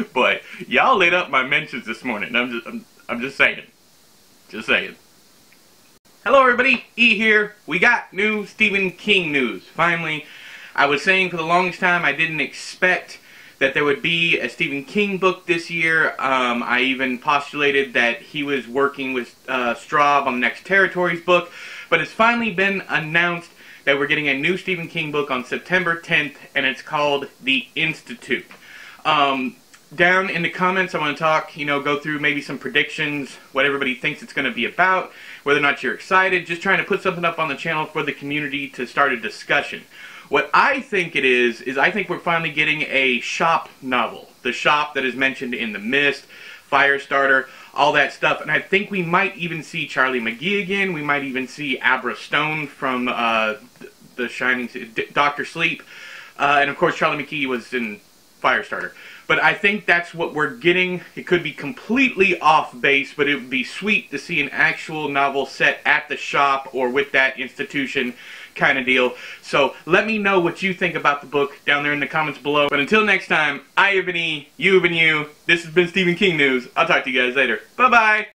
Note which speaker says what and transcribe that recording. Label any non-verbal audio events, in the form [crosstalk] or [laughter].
Speaker 1: [laughs] but y'all lit up my mentions this morning. I'm just, I'm, I'm just saying. Just saying. Hello everybody, E here. We got new Stephen King news. Finally, I was saying for the longest time I didn't expect that there would be a Stephen King book this year. Um, I even postulated that he was working with uh, Straub on the next Territories book, but it's finally been announced that we're getting a new Stephen King book on September 10th, and it's called The Institute. Um, down in the comments, I want to talk, you know, go through maybe some predictions, what everybody thinks it's going to be about, whether or not you're excited, just trying to put something up on the channel for the community to start a discussion. What I think it is, is I think we're finally getting a shop novel. The shop that is mentioned in The Mist, Firestarter, all that stuff. And I think we might even see Charlie McGee again. We might even see Abra Stone from uh, The Shining, Doctor Sleep. Uh, and of course, Charlie McGee was in Firestarter. But I think that's what we're getting. It could be completely off base, but it would be sweet to see an actual novel set at the shop or with that institution kind of deal. So let me know what you think about the book down there in the comments below. But until next time, I have been E, you have been you. This has been Stephen King News. I'll talk to you guys later. Bye-bye.